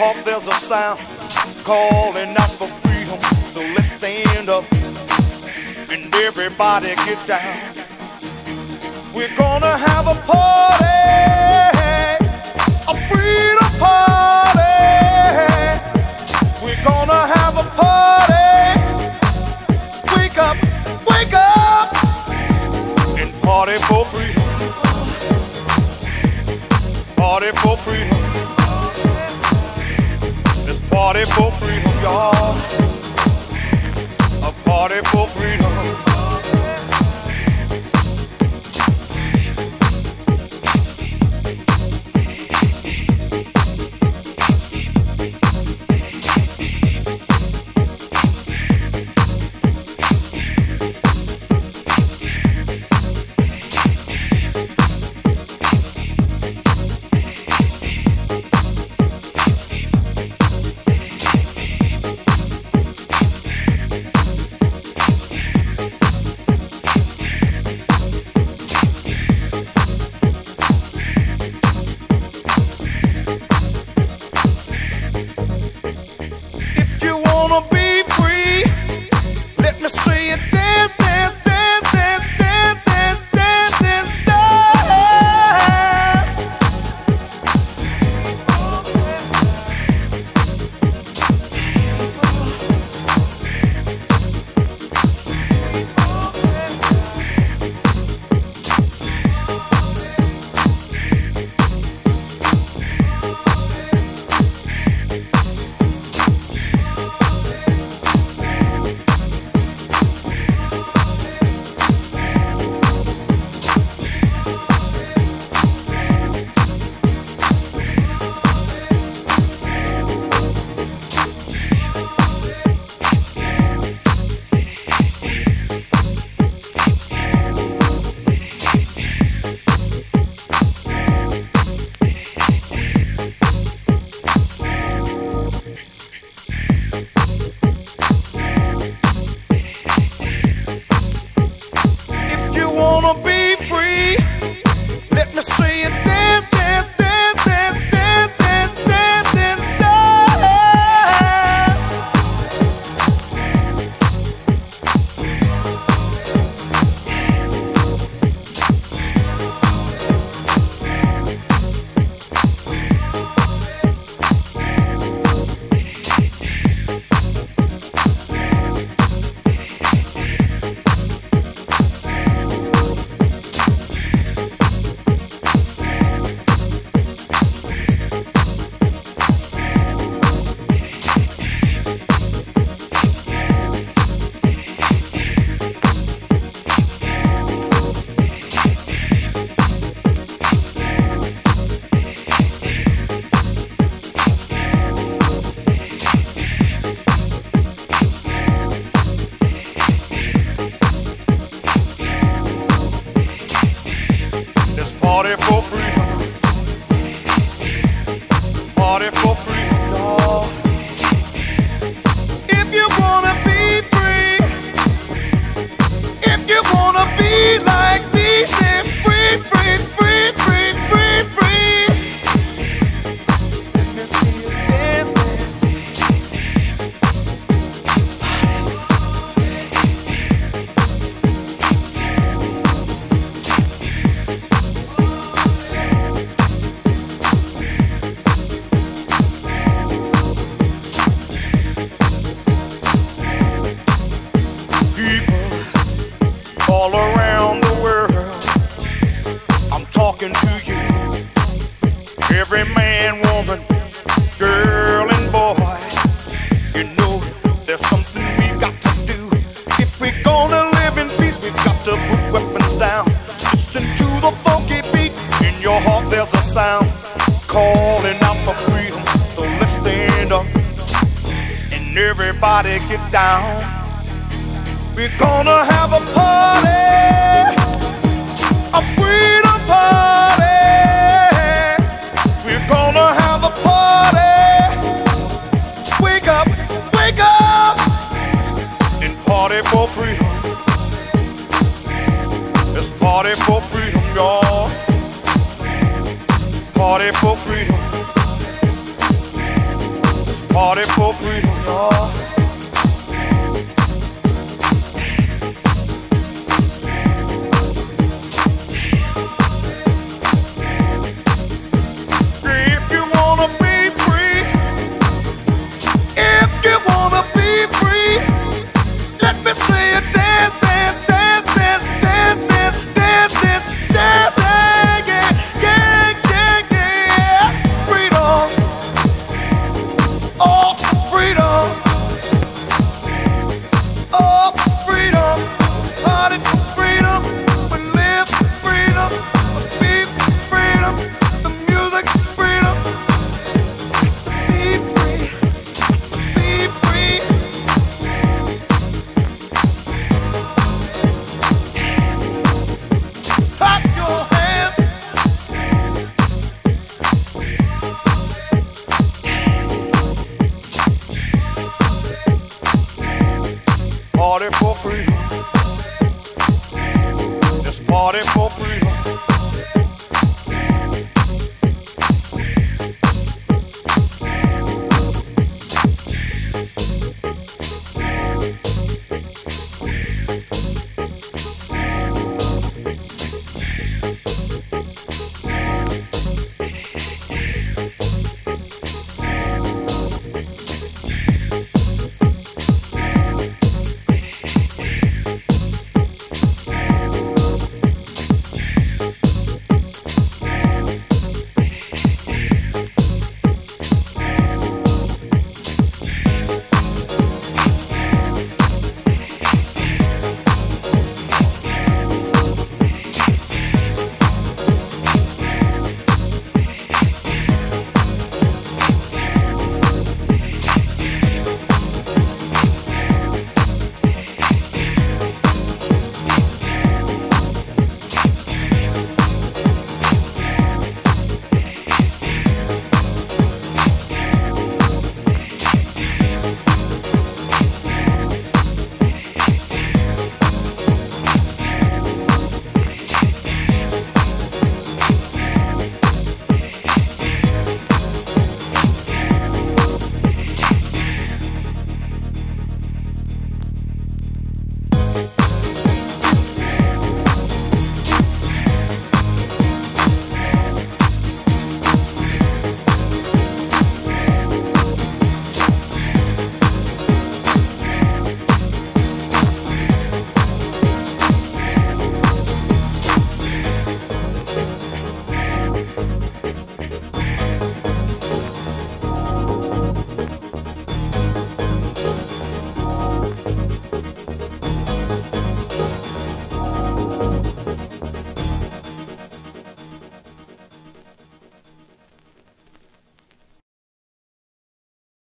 heart there's a sound calling out for freedom. So let's stand up and everybody get down. they both free from y'all. party for free. weapons down. Listen to the funky beat. In your heart there's a sound calling out for freedom. So let's stand up and everybody get down. We're gonna have a party, a freedom party. criminal it for free.